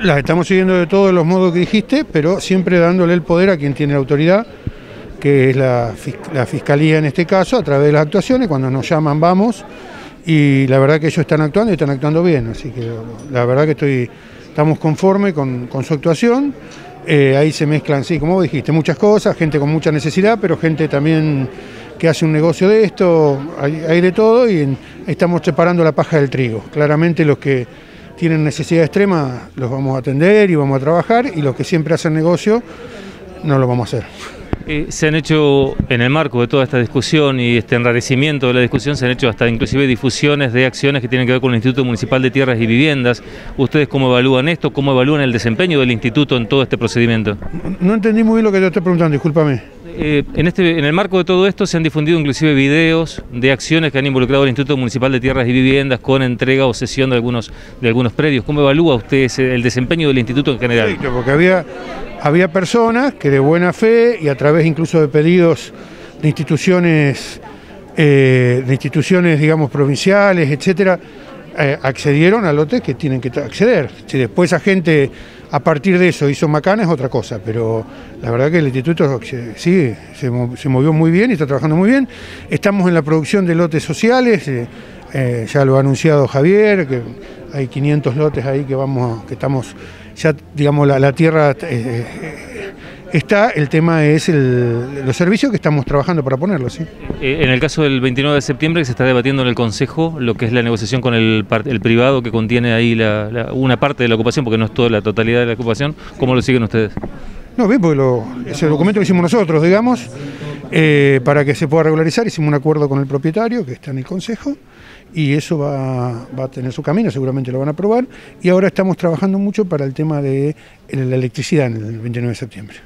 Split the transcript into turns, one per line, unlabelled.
Las estamos siguiendo de todos los modos que dijiste, pero siempre dándole el poder a quien tiene la autoridad, que es la, la Fiscalía en este caso, a través de las actuaciones, cuando nos llaman vamos, y la verdad que ellos están actuando y están actuando bien, así que la verdad que estoy, estamos conformes con, su actuación. Eh, ahí se mezclan, sí, como dijiste, muchas cosas, gente con mucha necesidad, pero gente también que hace un negocio de esto, hay, de todo y estamos separando la paja del trigo. Claramente los que tienen necesidad extrema los vamos a atender y vamos a trabajar y los que siempre hacen negocio no lo vamos a hacer.
Eh, se han hecho, en el marco de toda esta discusión y este enrarecimiento de la discusión, se han hecho hasta inclusive difusiones de acciones que tienen que ver con el Instituto Municipal de Tierras y Viviendas. ¿Ustedes cómo evalúan esto? ¿Cómo evalúan el desempeño del instituto en todo este procedimiento?
No entendí muy bien lo que te estoy preguntando, discúlpame.
Eh, en, este, en el marco de todo esto se han difundido inclusive videos de acciones que han involucrado al Instituto Municipal de Tierras y Viviendas con entrega o cesión de algunos, de algunos predios. ¿Cómo evalúa usted el desempeño del instituto en general?
porque había, había personas que de buena fe y a través incluso de pedidos de instituciones, eh, de instituciones digamos provinciales, etcétera, eh, accedieron a lotes que tienen que acceder. Si después esa gente a partir de eso hizo macana es otra cosa, pero la verdad que el instituto sí, se, movió muy bien y está trabajando muy bien. Estamos en la producción de lotes sociales, eh, eh, ya lo ha anunciado Javier, que hay 500 lotes ahí que vamos, que estamos, ya digamos la, tierra está, el tema es los servicios que estamos trabajando para ponerlos. ¿sí?
Eh, en el caso del 29 de septiembre, que se está debatiendo en el Consejo lo que es la negociación con el, privado que contiene ahí una parte de la ocupación, porque no es toda la totalidad de la ocupación, ¿cómo lo siguen ustedes?
No, bien, porque ese documento que hicimos nosotros, digamos, eh, para que se pueda regularizar, hicimos un acuerdo con el propietario que está en el Consejo y eso va, va, a tener su camino, seguramente lo van a aprobar y ahora estamos trabajando mucho para el tema de la electricidad en el 29 de septiembre.